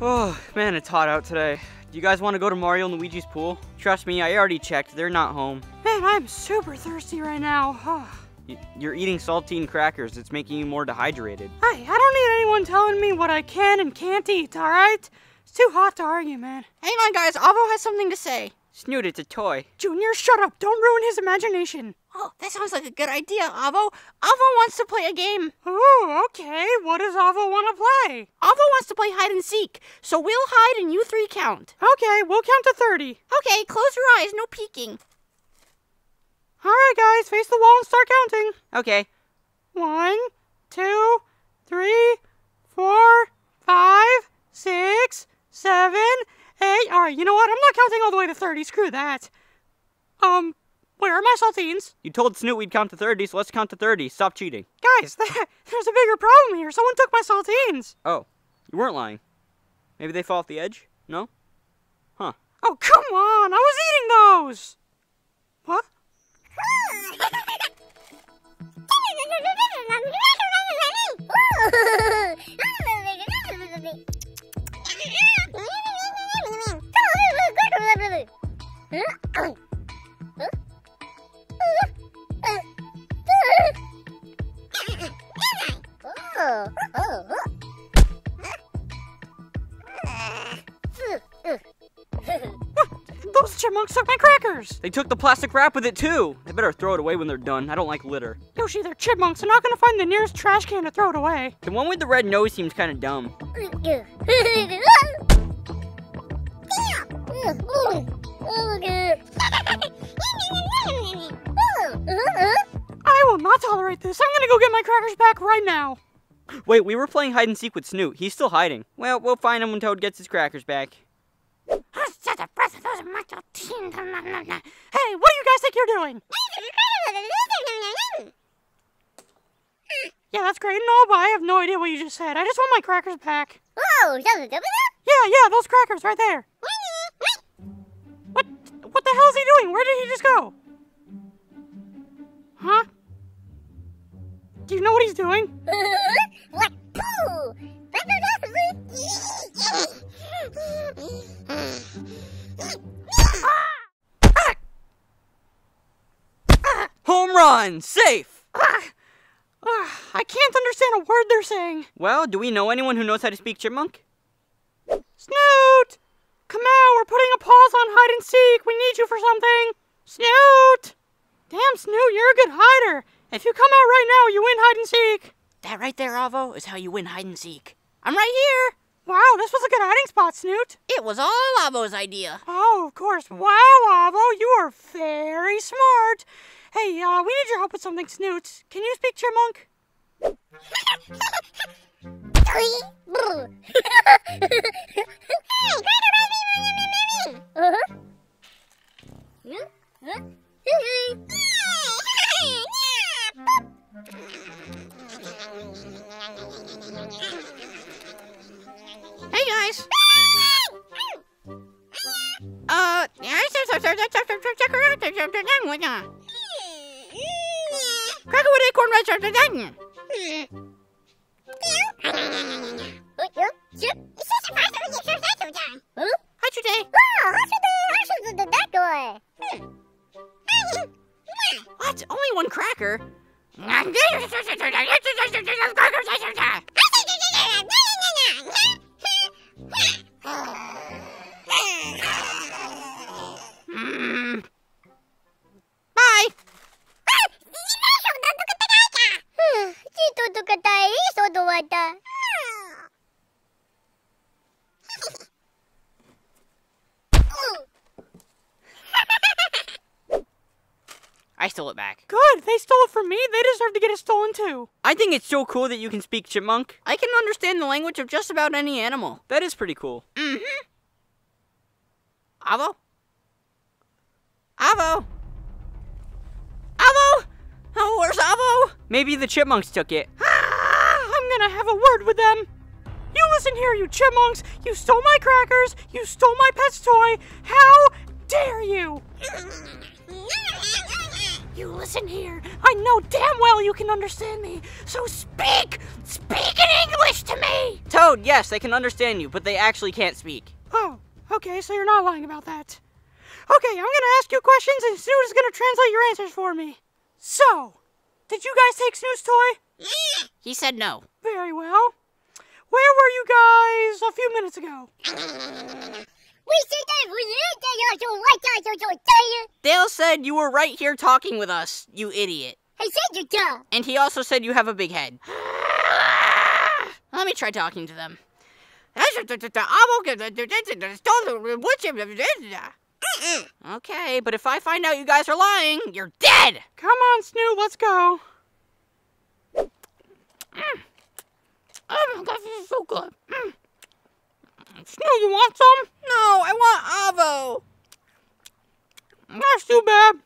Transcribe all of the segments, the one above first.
Oh, man, it's hot out today. Do you guys want to go to Mario and Luigi's pool? Trust me, I already checked. They're not home. Man, I'm super thirsty right now. Y- You're eating saltine crackers. It's making you more dehydrated. Hey, I don't need anyone telling me what I can and can't eat, alright? It's too hot to argue, man. Hang on, guys. Avo has something to say. Snoot, it's a toy. Junior, shut up. Don't ruin his imagination. Oh, that sounds like a good idea, Avo. Avo wants to play a game. Ooh, okay. What does Avo want to play? Avo wants to play hide and seek, so we'll hide and you three count. Okay, we'll count to 30. Okay, close your eyes, no peeking. Alright, guys, face the wall and start counting. Okay. One, two, three, four, five, six, seven, eight. Alright, you know what? I'm not counting all the way to 30. Screw that. Um, where are my saltines? You told Snoot we'd count to 30, so let's count to 30. Stop cheating. Guys, there's a bigger problem here. Someone took my saltines. Oh, you weren't lying. Maybe they fall off the edge? No? Huh. Oh, come on. I was eating those. What? Those chipmunks took my crackers. They took the plastic wrap with it too. They better throw it away when they're done. I don't like litter. Yoshi, they're chipmunks. They're not gonna find the nearest trash can to throw it away. The one with the red nose seems kind of dumb. I will not tolerate this. I'm gonna go get my crackers back right now. Wait, we were playing hide and seek with Snoot. He's still hiding. Well, we'll find him when Toad gets his crackers back. Hey, what do you guys think you're doing? Yeah, that's great and all, but I have no idea what you just said. I just want my crackers back. Oh, Yeah, yeah, those crackers right there. What? What the hell is he doing? Where did he just go? Huh? Do you know what he's doing? What? Pooh! Home run! Safe! Ah, I can't understand a word they're saying. Well, do we know anyone who knows how to speak chipmunk? Snoot! Come out, we're putting a pause on hide and seek. We need you for something. Snoot! Damn, Snoot, you're a good hider. If you come out right now, you win hide and seek. That right there, Avo, is how you win hide and seek. I'm right here. Wow, this was a good hiding spot, Snoot. It was all Avo's idea. Oh, of course. Wow, Avo, you are very smart. Hey, uh, we need your help with something, Snoot. Can you speak chipmunk? guys. Uh, Cracker with acorn rice. Hi, today. What? Only one cracker? Stole it back. Good, they stole it from me. They deserve to get it stolen too. I think it's so cool that you can speak chipmunk. I can understand the language of just about any animal. That is pretty cool. Mm-hmm. Avo? Avo? Avo? Oh, where's Avo? Maybe the chipmunks took it. Ah, I'm gonna have a word with them. You listen here, you chipmunks. You stole my crackers. You stole my pet's toy. How dare you? You listen here. I know damn well you can understand me. So speak! Speak in English to me! Toad, yes, they can understand you, but they actually can't speak. Oh, okay, so you're not lying about that. Okay, I'm gonna ask you questions and Snoot is gonna translate your answers for me. So, did you guys take Snoot's toy? He said no. Very well. Where were you guys a few minutes ago? We said that we lived there, so what I so so tell you? Dale said you were right here talking with us, you idiot. I said you dumb. And he also said you have a big head. Let me try talking to them. Okay, but if I find out you guys are lying, you're dead! Come on, Snoot, let's go. Oh my god, this is so good. Mm. Snoot, you want some? No, I want Avo. That's too bad.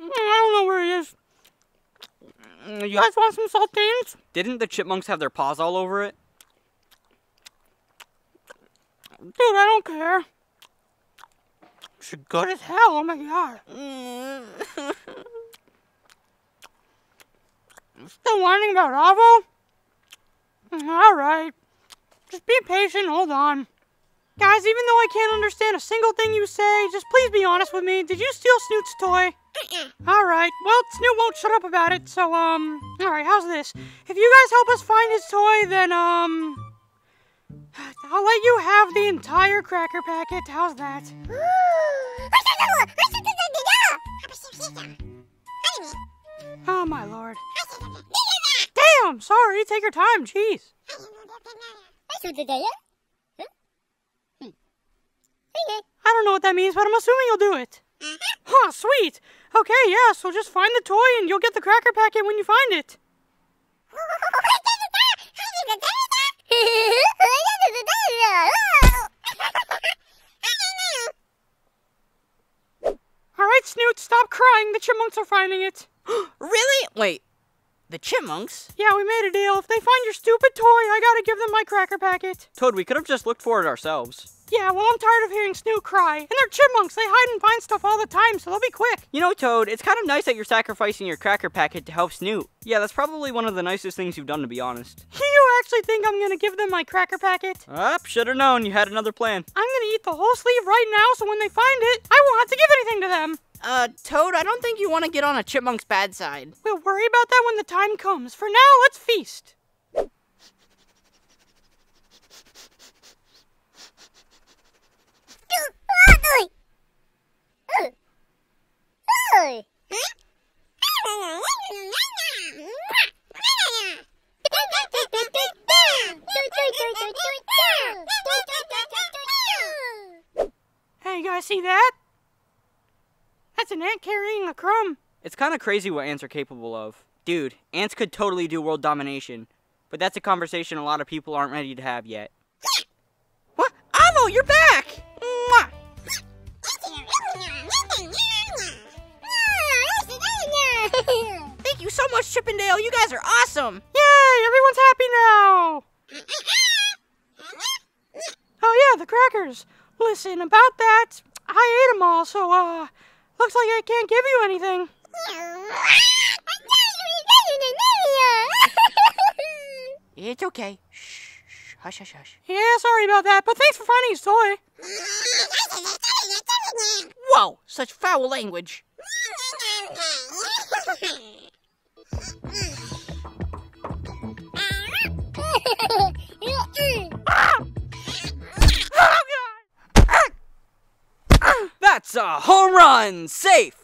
I don't know where he is. You guys want some saltines? Didn't the chipmunks have their paws all over it? Dude, I don't care. She's good as hell, oh my god. Still whining about Avo? Alright. Just be patient, hold on. Guys, even though I can't understand a single thing you say, just please be honest with me. Did you steal Snoot's toy? Alright, well, Snoot won't shut up about it, so, um, alright, how's this? If you guys help us find his toy, then, um, I'll let you have the entire cracker packet. How's that? Oh, my lord. Damn, sorry, take your time, jeez. I don't know what that means, but I'm assuming you'll do it. Huh, sweet. Okay, yeah, so just find the toy and you'll get the cracker packet when you find it. Alright, Snoot, stop crying. The chipmunks are finding it. really? Wait, the chipmunks? Yeah, we made a deal. If they find your stupid toy, I gotta give them my cracker packet. Toad, we could have just looked for it ourselves. Yeah, well, I'm tired of hearing Snoot cry. And they're chipmunks. They hide and find stuff all the time, so they'll be quick. You know, Toad, it's kind of nice that you're sacrificing your cracker packet to help Snoot. Yeah, that's probably one of the nicest things you've done, to be honest. You actually think I'm gonna give them my cracker packet? Up, should have known you had another plan. I'm gonna eat the whole sleeve right now, so when they find it, I won't have to give anything to them. Uh, Toad, I don't think you want to get on a chipmunk's bad side. We'll worry about that when the time comes. For now, let's feast. Hey, you guys see that? That's an ant carrying a crumb. It's kind of crazy what ants are capable of. Dude, ants could totally do world domination. But that's a conversation a lot of people aren't ready to have yet. What? Avo, you're back! Mwah! Thank you so much, Chip 'n' Dale. You guys are awesome. Yay, everyone's happy now. Oh yeah, the crackers. Listen, about that, I ate them all, so uh, looks like I can't give you anything. It's okay. Shh, shh, hush, hush, hush. Yeah, sorry about that, but thanks for finding his toy. Whoa, such foul language. A home run! Safe!